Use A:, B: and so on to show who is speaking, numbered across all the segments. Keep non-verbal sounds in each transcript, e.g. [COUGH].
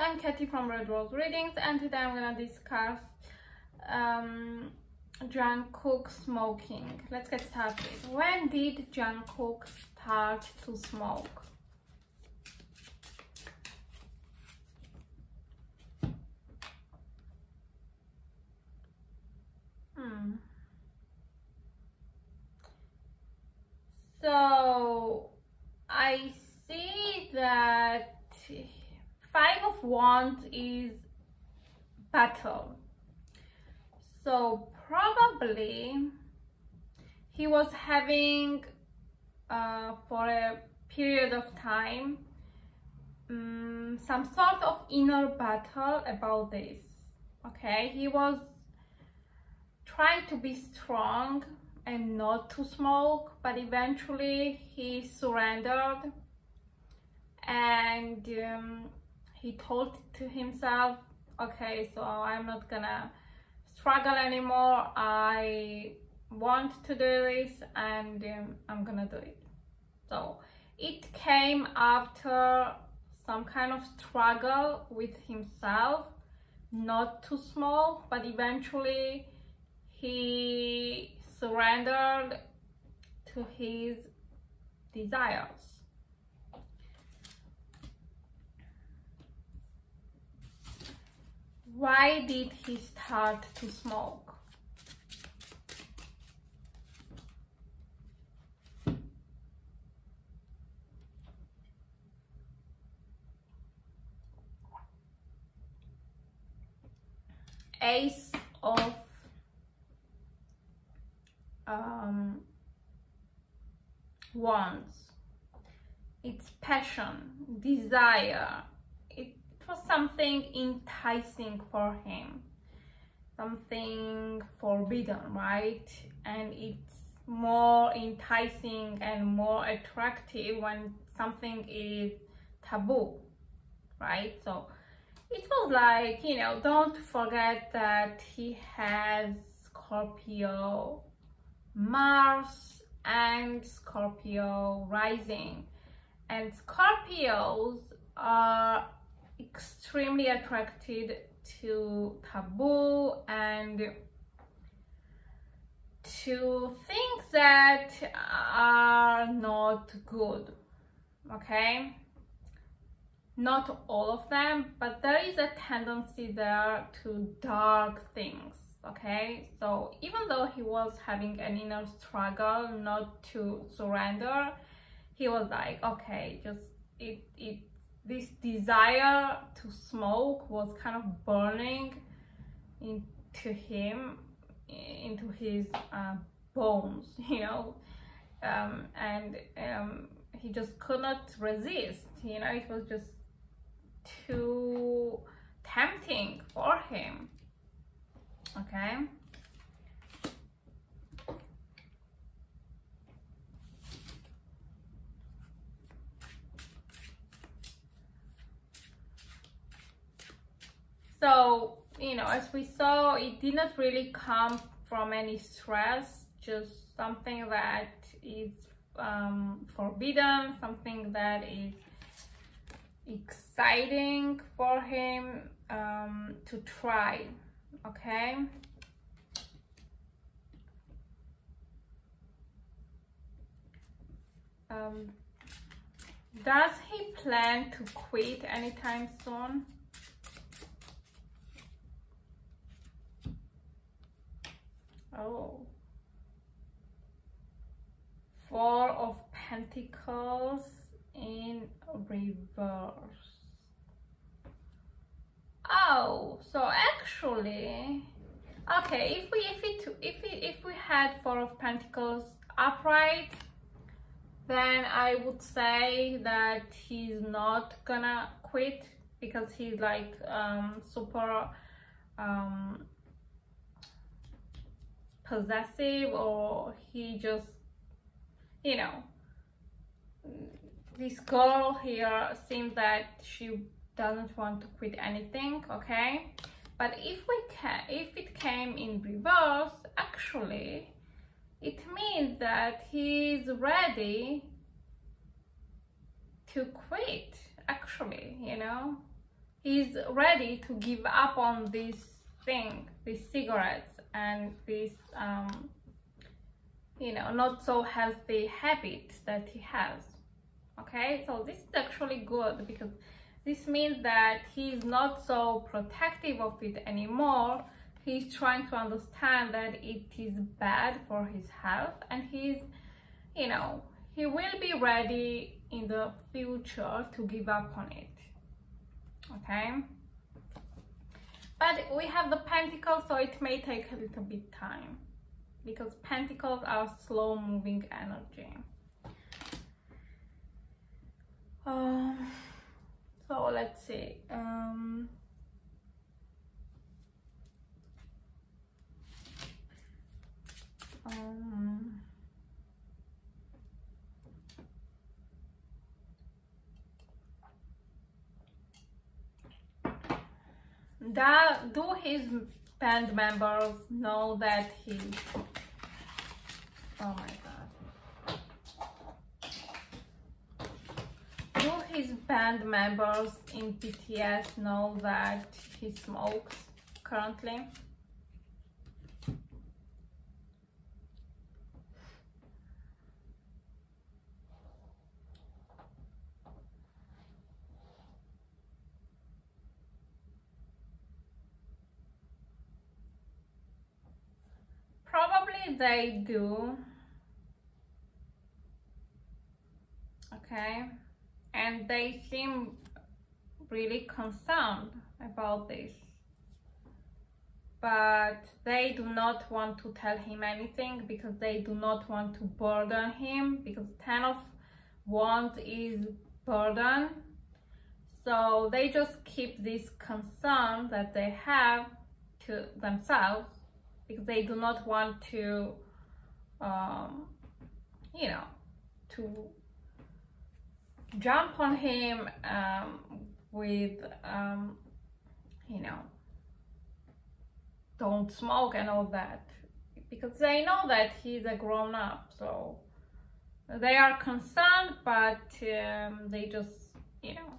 A: I'm Katie from Red Rose Readings and today I'm gonna discuss um, Jungkook smoking. Let's get started. When did Jungkook start to smoke? Hmm. So I see that five of wands is battle. So probably he was having uh, for a period of time um, some sort of inner battle about this okay? He was trying to be strong and not to smoke but eventually he surrendered and um, he told to himself okay so i'm not gonna struggle anymore. I want to do this and um, i'm gonna do it. So it came after some kind of struggle with himself not too small but eventually he surrendered to his desires Why did he start to smoke? Ace of um, Wands. It's passion, desire, was something enticing for him something forbidden right? And it's more enticing and more attractive when something is taboo right? So it was like you know don't forget that he has scorpio mars and scorpio rising. And scorpios are extremely attracted to taboo and to things that are not good okay? Not all of them but there is a tendency there to dark things okay? So even though he was having an inner struggle not to surrender he was like okay just it it this desire to smoke was kind of burning into him into his uh, bones [LAUGHS] you know? Um, and um, he just could not resist you know? It was just too tempting for him. Okay so you know as we saw it did not really come from any stress just something that is um, forbidden something that is exciting for him um, to try okay? Um, does he plan to quit anytime soon Oh. Four of Pentacles in reverse. Oh, so actually, okay, if we if it if it, if we had Four of Pentacles upright, then I would say that he's not gonna quit because he's like um super um possessive or he just you know this girl here seems that she doesn't want to quit anything okay? But if we can if it came in reverse actually it means that he's ready to quit actually you know? He's ready to give up on this thing, these cigarettes and this, um, you know, not so healthy habits that he has. Okay, so this is actually good because this means that he's not so protective of it anymore. He's trying to understand that it is bad for his health and he's, you know, he will be ready in the future to give up on it. Okay? But we have the pentacles, so it may take a little bit time because pentacles are slow moving energy. Um, so let's see. Um, um, that do his band members know that he oh my god. Do his band members in BTS know that he smokes currently they do. Okay. And they seem really concerned about this. But they do not want to tell him anything because they do not want to burden him because 10 of wands is burden. So they just keep this concern that they have to themselves because they do not want to um, you know to jump on him um, with um, you know don't smoke and all that. Because they know that he's a grown up so they are concerned but um, they just you know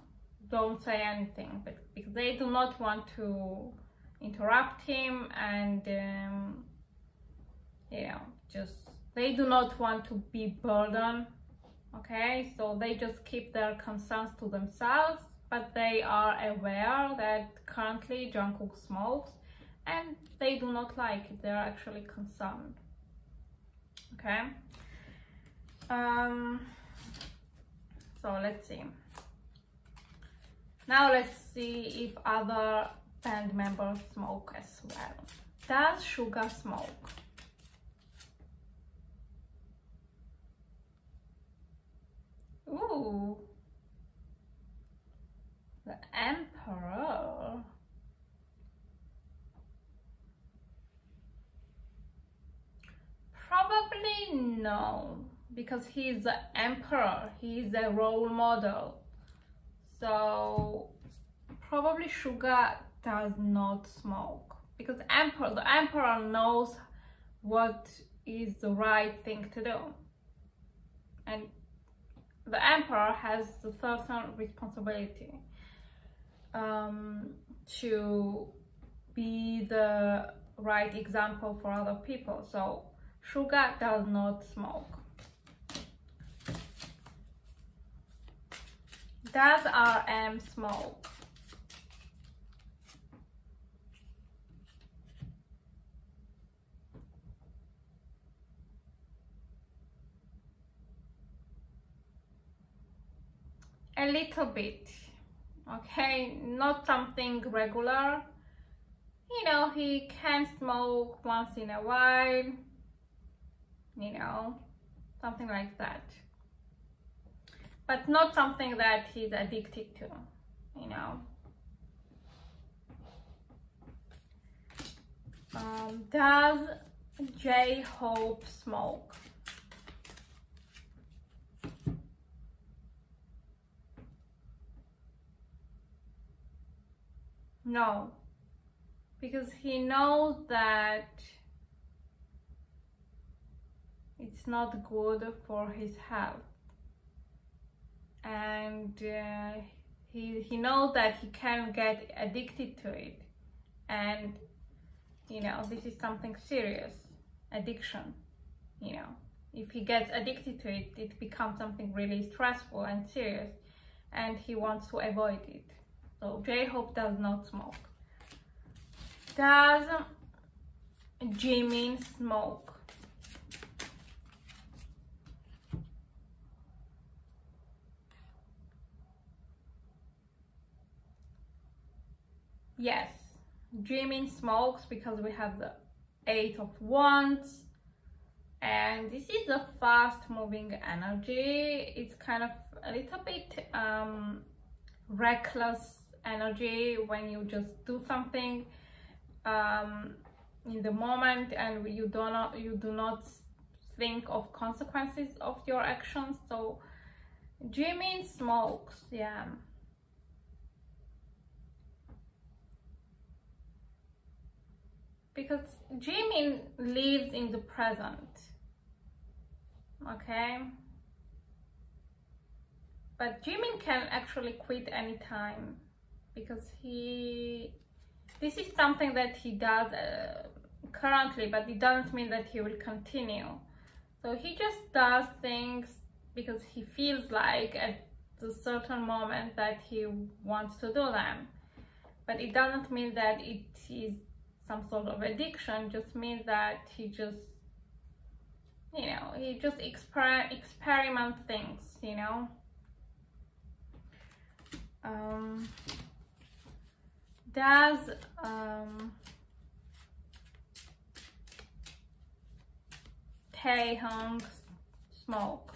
A: don't say anything but because they do not want to interrupt him and um, you know just they do not want to be burdened okay? So they just keep their concerns to themselves but they are aware that currently Jungkook smokes and they do not like it. They're actually concerned okay? Um so let's see. Now let's see if other band members smoke as well. Does Suga smoke? Ooh. The Emperor. Probably no, because he's the emperor, he's a role model. So probably Suga does not smoke. Because emperor the emperor knows what is the right thing to do. And the emperor has the certain responsibility um, to be the right example for other people. So Suga does not smoke. Does RM smoke a little bit okay? Not something regular. You know he can smoke once in a while you know something like that. But not something that he's addicted to you know. Um, does J-Hope smoke No, because he knows that it's not good for his health. And uh, he he knows that he can get addicted to it. And you know this is something serious. Addiction you know. If he gets addicted to it it becomes something really stressful and serious. And he wants to avoid it so j-hope does not smoke. Does jimin smoke? Yes Jimin smokes because we have the eight of wands. And this is a fast moving energy. It's kind of a little bit um, reckless energy when you just do something um, in the moment and you do not you do not think of consequences of your actions. So Jimin smokes yeah. Because Jimin lives in the present okay? But Jimin can actually quit anytime because he this is something that he does uh, currently but it doesn't mean that he will continue. So he just does things because he feels like at a certain moment that he wants to do them. But it doesn't mean that it is some sort of addiction just means that he just you know he just exper experiment things you know? Um, does um, Taehyung smoke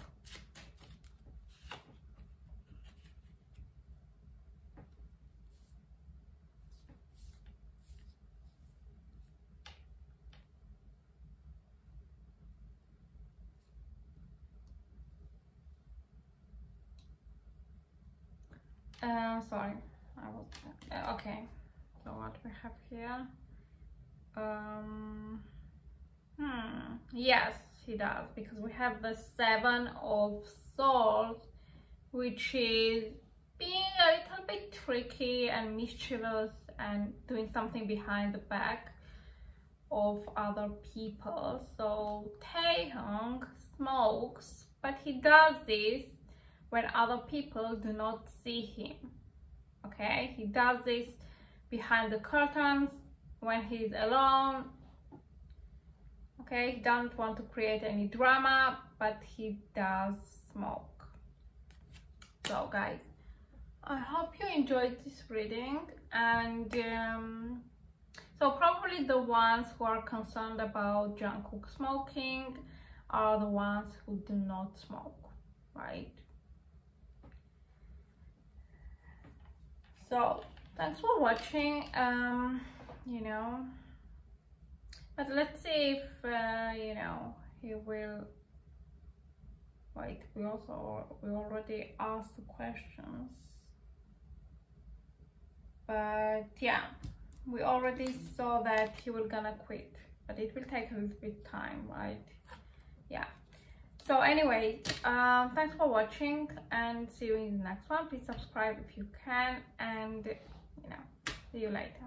A: Uh, sorry, I was uh, okay. So what we have here? Um, hmm. Yes, he does because we have the seven of swords, which is being a little bit tricky and mischievous and doing something behind the back of other people. So Taehyung smokes, but he does this when other people do not see him okay he does this behind the curtains when he's alone. Okay he doesn't want to create any drama but he does smoke. So guys i hope you enjoyed this reading and um, so probably the ones who are concerned about Jungkook smoking are the ones who do not smoke right? So thanks for watching um you know. But let's see if uh, you know he will wait we also we already asked the questions. But yeah we already saw that he will gonna quit but it will take a little bit time right? Yeah. So anyway um, thanks for watching and see you in the next one. Please subscribe if you can and you know see you later